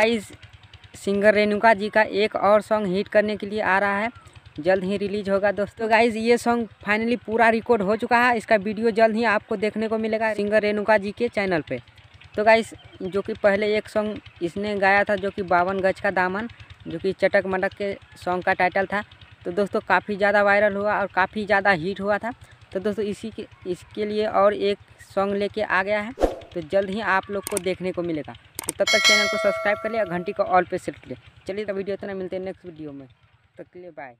Guys singer Renuka ji का एक और सॉन्ग हिट करने के लिए आ रहा है। जल्द ही रिलीज़ होगा दोस्तों। गाइज़ ये सॉन्ग फाइनली पूरा रिकॉर्ड हो चुका है। इसका वीडियो जल्द ही आपको देखने को मिलेगा सिंगर रेणुका जी के चैनल पे। तो गाइस जो कि पहले एक सॉन्ग इसने गाया था, जो कि बावन गज का दामन, जो कि चटक मटक के सॉन्ग का टाइटल था। तो दोस्तों, काफ़ी ज़्यादा वायरल हुआ और काफ़ी ज़्यादा हिट हुआ था। तो दोस्तों, इसी के, इसके लिए और एक सॉन्ग लेके आ गया है। तो जल्द ही आप लोग को देखने को मिलेगा। तब तक चैनल को सब्सक्राइब कर लिया घंटी को ऑल पे सेट कर लिया। चलिए तो वीडियो इतना, मिलते हैं नेक्स्ट वीडियो में। तब के लिए बाय